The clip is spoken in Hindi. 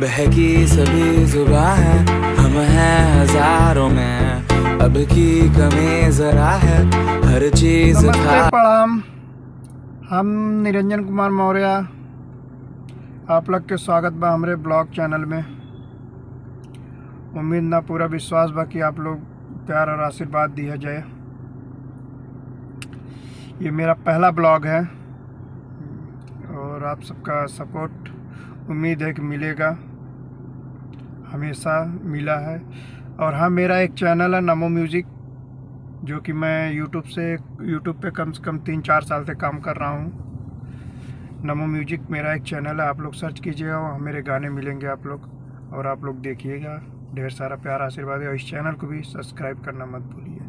बहकी सभी जुबा है हम हैं हज़ारों में। अब की कमी जरा है हर चीज़ प्रणाम। हम निरंजन कुमार मौर्य। आप लोग के स्वागत बा हमारे ब्लॉग चैनल में। उम्मीद ना पूरा विश्वास बा कि आप लोग प्यार और आशीर्वाद दिया जाए। ये मेरा पहला ब्लॉग है। और आप सबका सपोर्ट, उम्मीद है कि मिलेगा। हमेशा मिला है। और हाँ मेरा एक चैनल है नमो म्यूज़िक, जो कि मैं यूट्यूब से, यूट्यूब पे कम से कम तीन चार साल से काम कर रहा हूँ। नमो म्यूज़िक मेरा एक चैनल है, आप लोग सर्च कीजिएगा और मेरे गाने मिलेंगे आप लोग, और आप लोग देखिएगा। ढेर सारा प्यार, आशीर्वाद है, और इस चैनल को भी सब्सक्राइब करना मत भूलिए।